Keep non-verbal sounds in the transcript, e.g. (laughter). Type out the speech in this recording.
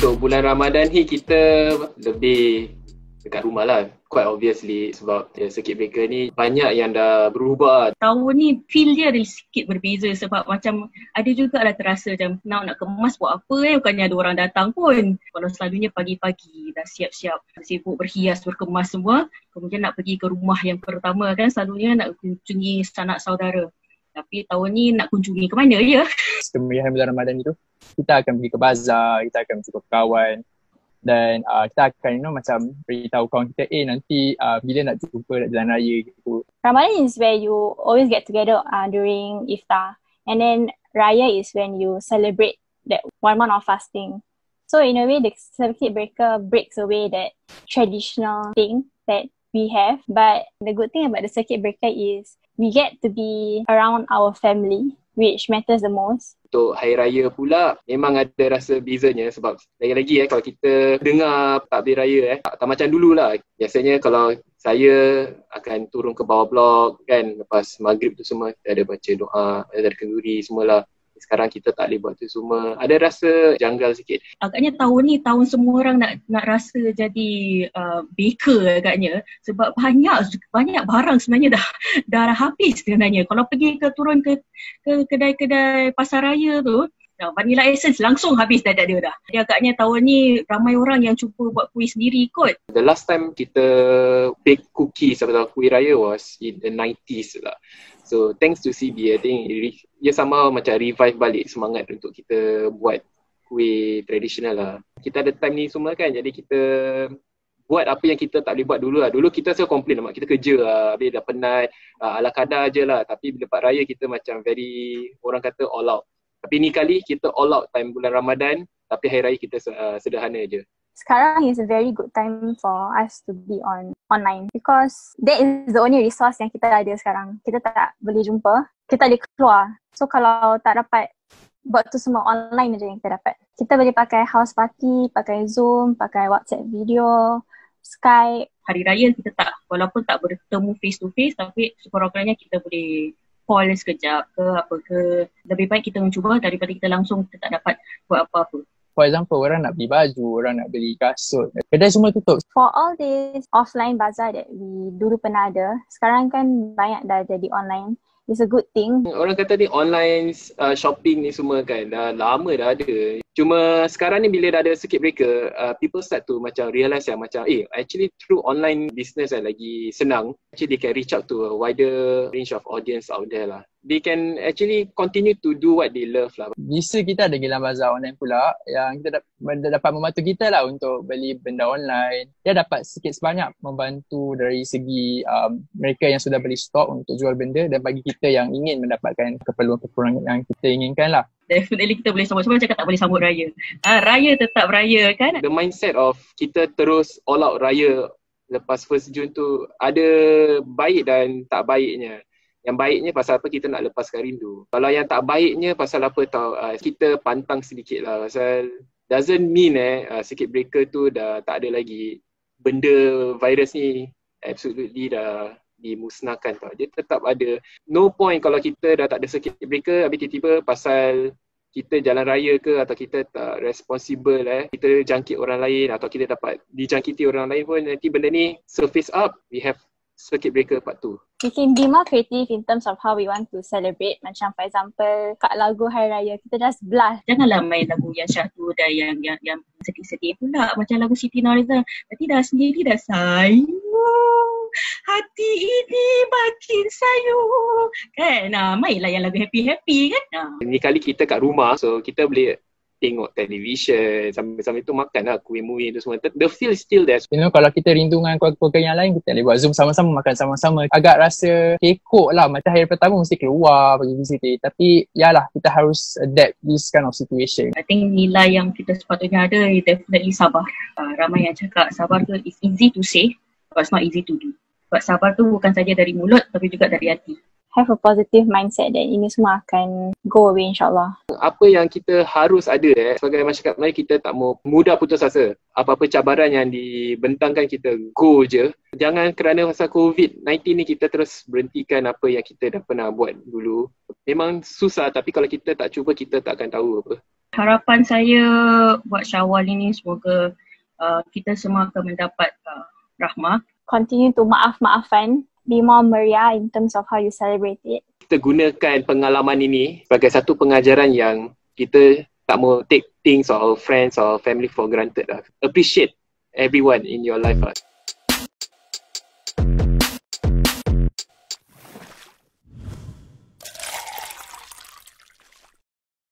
Untuk bulan Ramadan ni kita lebih dekat rumah lah. Quite obviously sebab ya, circuit breaker ni banyak yang dah berubah. Tahun ni feel dia ada sikit berbeza sebab macam ada juga lah terasa macam nak nak kemas buat apa eh bukannya ada orang datang pun. Kalau selalunya pagi-pagi dah siap-siap sibuk berhias berkemas semua kemudian nak pergi ke rumah yang pertama kan selalunya nak kunjungi sanak saudara. Tapi tahun ni nak kunjungi ke mana ya? Kemeriahan bulan Ramadan itu kita akan pergi ke bazar, kita akan jumpa kawan, dan uh, kita akan you know macam beritahu kawan kita eh nanti uh, bila nak jumpa nak jalan raya gitu. Ramadan is where you always get together uh, during iftar and then raya is when you celebrate that one month of fasting. So in a way the circuit breaker breaks away that traditional thing that we have but the good thing about the circuit breaker is we get to be around our family which matters the most. Untuk hari raya pula memang ada rasa bezanya sebab lagi-lagi eh kalau kita dengar takbir raya eh tak, tak macam dulu lah biasanya kalau saya akan turun ke bawah blok kan lepas maghrib tu semua ada baca doa ada kenduri semualah sekarang kita tak boleh buat tu semua ada rasa janggal sikit agaknya tahun ni tahun semua orang nak nak rasa jadi uh, baker agaknya sebab banyak banyak barang sebenarnya dah (laughs) dah habis sebenarnya kalau pergi ke turun ke ke kedai-kedai pasar raya tu vanilla essence langsung habis dah ada dah. Jadi agaknya tahun ni ramai orang yang cuba buat kuih sendiri kot. The last time kita bake cookies atau kuih raya was in the 90s lah. So thanks to CB, I think ia sama macam revive balik semangat untuk kita buat kuih tradisional lah. Kita ada time ni semua kan, jadi kita buat apa yang kita tak boleh buat dulu lah. Dulu kita selalu komplain lah, kita kerja lah, habis dah penat, uh, ala kadar je lah. Tapi bila Pak Raya kita macam very, orang kata all out. Tapi ni kali kita all out time bulan Ramadan, tapi hari raya kita uh, sederhana je sekarang is a very good time for us to be on online because that is the only resource yang kita ada sekarang. Kita tak boleh jumpa, kita boleh keluar. So kalau tak dapat buat tu semua online je yang kita dapat. Kita boleh pakai house party, pakai Zoom, pakai WhatsApp video, Skype. Hari raya kita tak, walaupun tak bertemu face to face tapi sekurang-kurangnya kita boleh call sekejap ke apa ke. Lebih baik kita mencuba daripada kita langsung kita tak dapat buat apa-apa for example orang nak beli baju, orang nak beli kasut, kedai semua tutup. For all this offline bazaar that we dulu pernah ada, sekarang kan banyak dah jadi online. It's a good thing. Orang kata ni online uh, shopping ni semua kan dah lama dah ada. Cuma sekarang ni bila dah ada circuit breaker, uh, people start to macam realise yang macam eh actually through online business lah lagi senang. Actually they can reach out to a wider range of audience out there lah they can actually continue to do what they love lah. Bisa kita ada Gilang Bazar online pula yang kita dapat membantu kita lah untuk beli benda online. Dia dapat sikit sebanyak membantu dari segi um, mereka yang sudah beli stok untuk jual benda dan bagi kita yang ingin mendapatkan keperluan-keperluan yang kita inginkan lah. Definitely kita boleh sambut. Cuma cakap tak boleh sambut raya. Ha, raya tetap raya kan? The mindset of kita terus all out raya lepas first June tu ada baik dan tak baiknya. Yang baiknya pasal apa kita nak lepaskan rindu. Kalau yang tak baiknya pasal apa tau, uh, kita pantang sedikit lah. Pasal doesn't mean eh uh, circuit breaker tu dah tak ada lagi benda virus ni absolutely dah dimusnahkan tau. Dia tetap ada. No point kalau kita dah tak ada circuit breaker habis tiba-tiba pasal kita jalan raya ke atau kita tak responsible eh kita jangkit orang lain atau kita dapat dijangkiti orang lain pun nanti benda ni surface up we have circuit breaker part 2 we can be more creative in terms of how we want to celebrate. Macam for example, kat lagu Hari Raya, kita just blast. Janganlah main lagu yang syahdu dan yang, yang, yang sedih-sedih pula. Macam lagu Siti Nurhaliza. Nanti dah sendiri dah sayang. Hati ini makin sayu. Kan? Nah, mainlah yang lagu happy-happy kan? Nah. Ini kali kita kat rumah, so kita boleh tengok television sambil-sambil tu makan lah kuih muih tu semua. The feel still there. You know kalau kita rindu dengan keluarga yang lain kita boleh buat zoom sama-sama makan sama-sama. Agak rasa kekok lah. Macam hari pertama mesti keluar pergi visit tapi yalah kita harus adapt this kind of situation. I think nilai yang kita sepatutnya ada. Is definitely sabar. Uh, ramai yang cakap sabar tu is easy to say but it's not easy to do sebab sabar tu bukan saja dari mulut tapi juga dari hati have a positive mindset that ini semua akan go away insyaAllah. Apa yang kita harus ada eh, sebagai masyarakat Melayu kita tak mau mudah putus asa. Apa-apa cabaran yang dibentangkan kita go je. Jangan kerana masa COVID-19 ni kita terus berhentikan apa yang kita dah pernah buat dulu. Memang susah tapi kalau kita tak cuba kita tak akan tahu apa. Harapan saya buat syawal ini semoga uh, kita semua akan mendapat uh, rahmah. Continue to maaf-maafan be more meriah in terms of how you celebrate it. Kita gunakan pengalaman ini sebagai satu pengajaran yang kita tak mau take things or friends or family for granted lah. Appreciate everyone in your life lah.